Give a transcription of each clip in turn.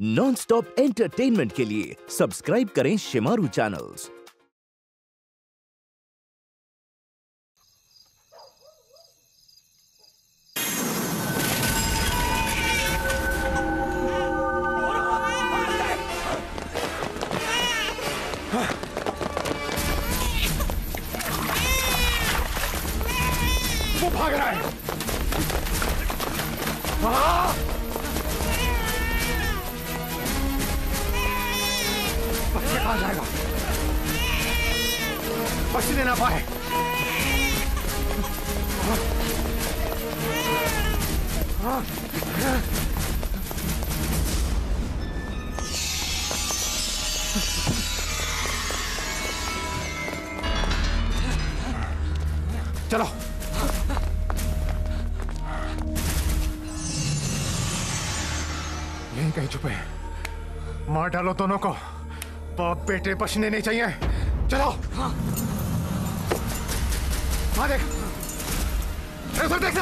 Non stop entertainment के लिए subscribe करें शिमारू चैनल्स भाग रहा है हाँ! बच्चे कहाँ जाएगा बचने ना पाए! चलो यहीं कहीं छुपे। मार डालो दोनों को बाप बेटे पछने नहीं चाहिए। चलो। हाँ। देख। देख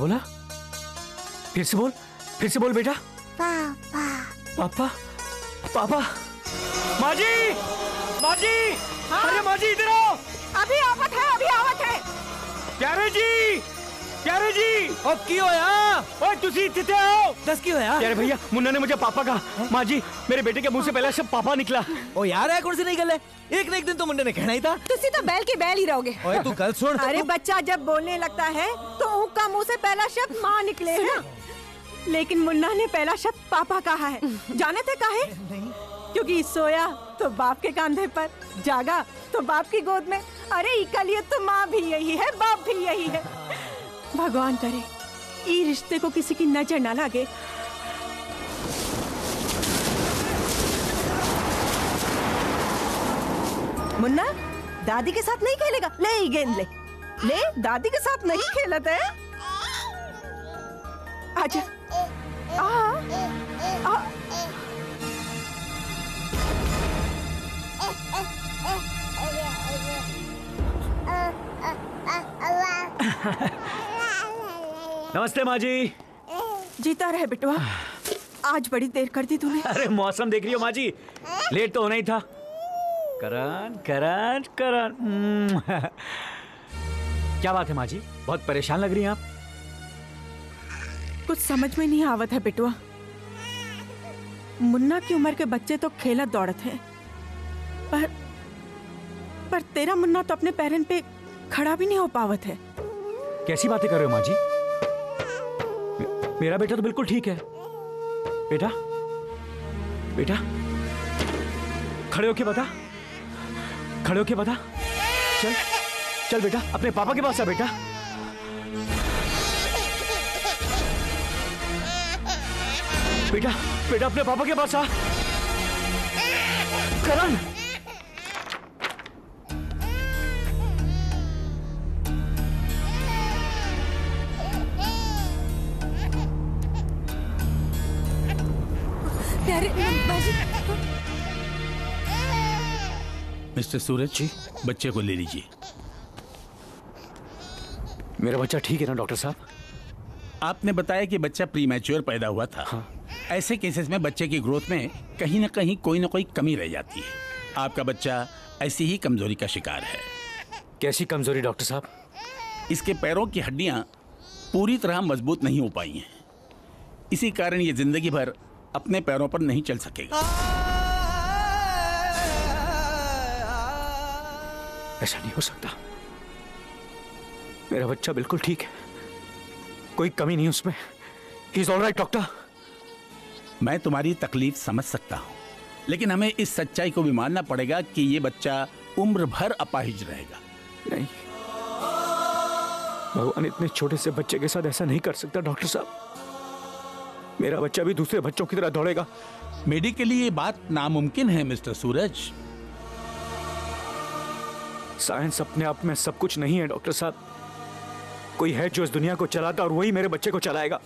बोला? फिर से बोल फिर से बोल बेटा। पापा। पापा? पापा? माजी! माजी! माँ जी अरे माँ जी इधर आओ। अभी आवत है अभी आवत है। प्यारे जी! प्यारे जी ओ की होया ओए आओ। दस की होया प्यारे भैया मुन्ना ने मुझे पापा कहा। माँ जी मेरे बेटे के मुँह से पहला शब्द पापा निकला। ओ यार है कौन सी नहीं गल। है एक न एक दिन तो मुंडे ने कहना ही था। तुसी तो बैल के बैल ही रहोगे। ओए तू कल सुन। अरे बच्चा जब बोलने लगता है तो ऊँट का मुँह से पहला शब्द माँ निकले है। लेकिन मुन्ना ने पहला शब्द पापा कहा है। जाने थे काहे? क्योंकि सोया तो बाप के कंधे पर जागा तो बाप की गोद में। अरे इकलिए तो माँ भी यही है बाप भी यही है। भगवान करे ई रिश्ते को किसी की नज़र ना लगे मुन्ना दादी के साथ नहीं खेलेगा ले गेंद ले ले दादी के साथ नहीं खेलत है आजा आ, आ, नमस्ते माँ जी। जीता रहे बिटवा। आज बड़ी देर कर दी तूने। अरे मौसम देख रही हो माँ जी। लेट तो होना ही था। करण करण करण। हम्म। क्या बात है माँ जी? बहुत परेशान लग रही हैं आप। कुछ समझ में नहीं आवत है बिटवा। मुन्ना की उम्र के बच्चे तो खेलत दौड़त हैं। पर पर तेरा मुन्ना तो अपने पैरन पे खड़ा भी नहीं हो पावत है। कैसी बातें कर रहे हो माँ जी? मेरा बेटा तो बिल्कुल ठीक है। बेटा? बेटा? खड़े होके बता। खड़े होके बता। चल चल बेटा, अपने पापा के पास आ बेटा। बेटा बेटा, अपने पापा के पास आ। करण! मिस्टर सूरज जी बच्चे को ले लीजिए। मेरा बच्चा ठीक है ना डॉक्टर साहब? आपने बताया कि बच्चा प्री मैच्योर पैदा हुआ था। हाँ। ऐसे केसेस में बच्चे की ग्रोथ में कहीं ना कहीं कोई ना कोई कमी रह जाती है। आपका बच्चा ऐसी ही कमज़ोरी का शिकार है। कैसी कमज़ोरी डॉक्टर साहब? इसके पैरों की हड्डियाँ पूरी तरह मज़बूत नहीं हो पाई हैं। इसी कारण ये ज़िंदगी भर अपने पैरों पर नहीं चल सकेगा। ऐसा नहीं हो सकता। मेरा बच्चा बिल्कुल ठीक है। कोई कमी नहीं उसमें। He is all right doctor मैं तुम्हारी तकलीफ़ समझ सकता हूँ। लेकिन हमें इस सच्चाई को भी मानना पड़ेगा कि ये बच्चा उम्र भर अपाहिज रहेगा। नहीं। भगवान इतने छोटे से बच्चे के साथ ऐसा नहीं कर सकता डॉक्टर साहब। मेरा बच्चा भी दूसरे बच्चों की तरह दौड़ेगा। मेडिकली ये बात नामुमकिन है मिस्टर सूरज। साइंस अपने आप में सब कुछ नहीं है, डॉक्टर साहब। कोई है जो इस दुनिया को चलाता और वही मेरे बच्चे को चलाएगा।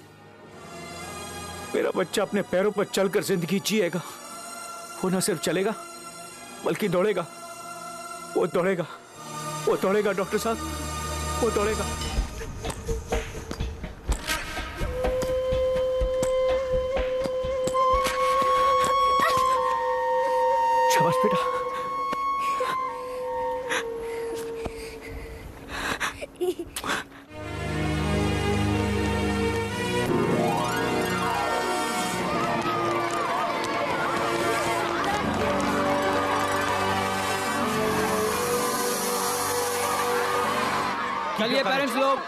मेरा बच्चा अपने पैरों पर चलकर ज़िंदगी जिएगा। वो न सिर्फ़ चलेगा, बल्कि दौड़ेगा। वो दौड़ेगा वो दौड़ेगा, डॉक्टर साहब। वो दौड़ेगा। शाबाश बेटा। चलिए पेरेंट्स लोग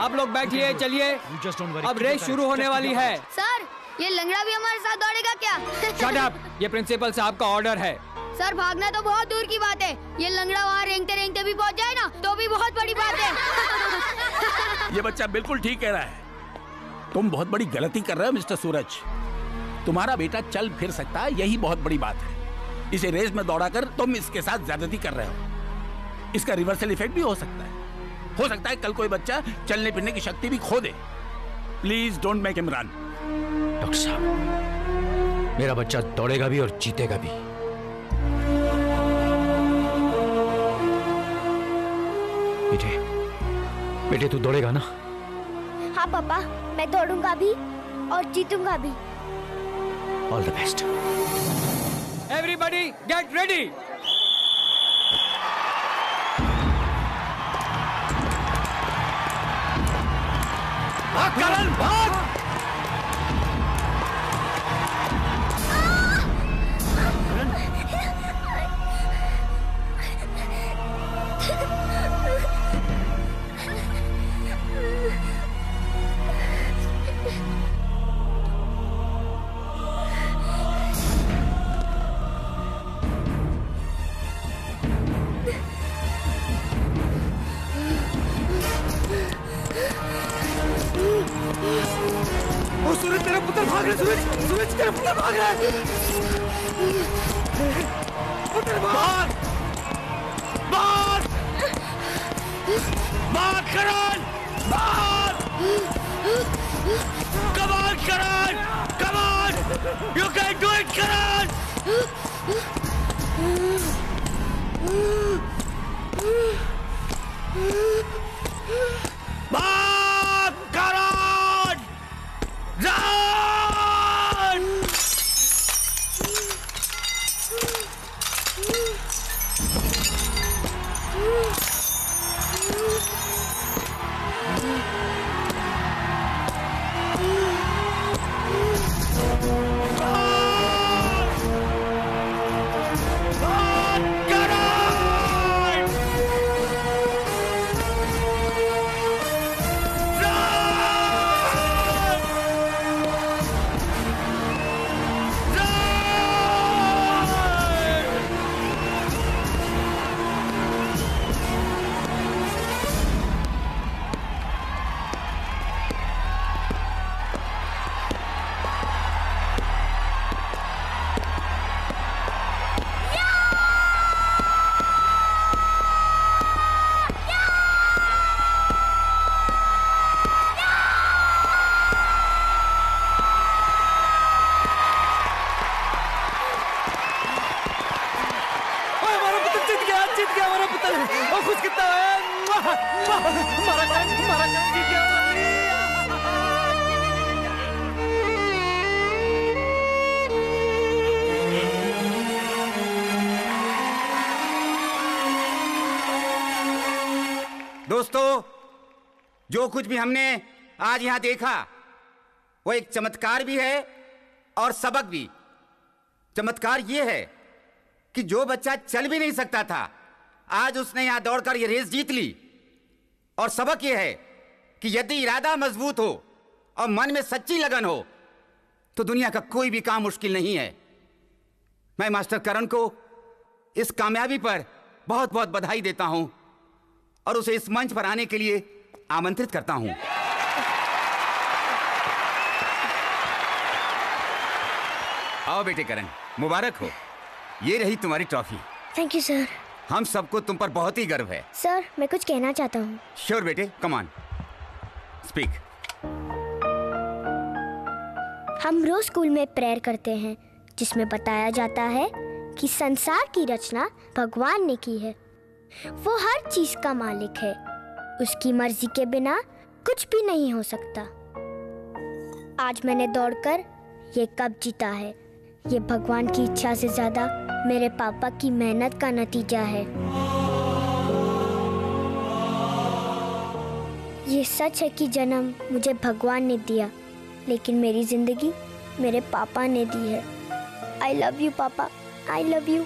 अब लोग बैठिए चलिए। अब रेस शुरू होने वाली है। सर ये लंगड़ा भी हमारे साथ दौड़ेगा क्या? शट अप ये प्रिंसिपल साहब का ऑर्डर है। सर भागना तो बहुत दूर की बात है। ये लंगड़ा वहाँ रेंगते रेंगते भी पहुँच जाए ना तो भी बहुत बड़ी बात है। ये बच्चा बिल्कुल ठीक कह रहा है। तुम बहुत बड़ी गलती कर रहे हो मिस्टर सूरज। तुम्हारा बेटा चल फिर सकता है यही बहुत बड़ी बात है। इसे रेस में दौड़ाकर तुम इसके साथ ज्यादती कर रहे हो। इसका रिवर्सल इफ़ेक्ट भी हो सकता है। हो सकता है कल कोई बच्चा चलने फिरने की शक्ति भी खो दे। Please don't make him run doctor साहब मेरा बच्चा दौड़ेगा भी और जीतेगा भी। बेटे बेटे तू दौड़ेगा ना? हाँ पापा मैं दौड़ूँगा भी और जीतूँगा भी। All the best everybody get ready Karan भाग ओ सूरज तेरा पुत्र भाग रहा है सूरज सूरज तेरा पुत्र भाग रहा है। पुत्र भाग। भाग। भाग, करण। भाग। Come on, Karan. Come on you can do it, करण। दोस्तों, जो कुछ भी हमने आज यहाँ देखा, वो एक चमत्कार भी है और सबक भी। चमत्कार ये है कि जो बच्चा चल भी नहीं सकता था, आज उसने यहाँ दौड़कर ये रेस जीत ली। और सबक ये है कि यदि इरादा मज़बूत हो और मन में सच्ची लगन हो तो दुनिया का कोई भी काम मुश्किल नहीं है। मैं मास्टर करण को इस कामयाबी पर बहुत बहुत बधाई देता हूँ और उसे इस मंच पर आने के लिए आमंत्रित करता हूँ। आओ बेटे करण, मुबारक हो। ये रही तुम्हारी ट्रॉफी। थैंक यू सर हम सबको तुम पर बहुत ही गर्व है। सर मैं कुछ कहना चाहता हूँ। श्योर बेटे कमान स्पीक हम रोज स्कूल में प्रेयर करते हैं जिसमें बताया जाता है कि संसार की रचना भगवान ने की है। वो हर चीज़ का मालिक है। उसकी मर्ज़ी के बिना कुछ भी नहीं हो सकता। आज मैंने दौड़कर ये कप जीता है? ये भगवान की इच्छा से ज़्यादा मेरे पापा की मेहनत का नतीजा है। ये सच है कि जन्म मुझे भगवान ने दिया, लेकिन मेरी ज़िंदगी मेरे पापा ने दी है। आई लव यू पापा। I love you